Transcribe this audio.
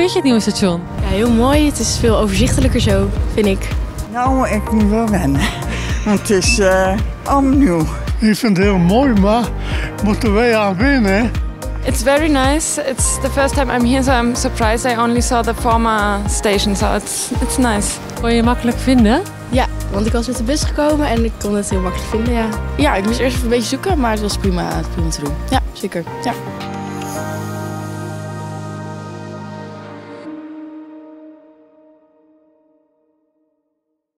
vind je het nieuwe station? Ja, heel mooi. Het is veel overzichtelijker zo, vind ik. Nou, ik moet wel wennen. Want het is eh, uh, allemaal nieuw. Ik vind het heel mooi, maar moeten wij aan winnen. It's very nice. It's the first time I'm here, so I'm surprised I only saw the former station. So it's, it's nice. Kon je makkelijk vinden? Ja, want ik was met de bus gekomen en ik kon het heel makkelijk vinden, ja. Ja, ik moest eerst even een beetje zoeken, maar het was prima, prima te doen. Ja, zeker. Ja.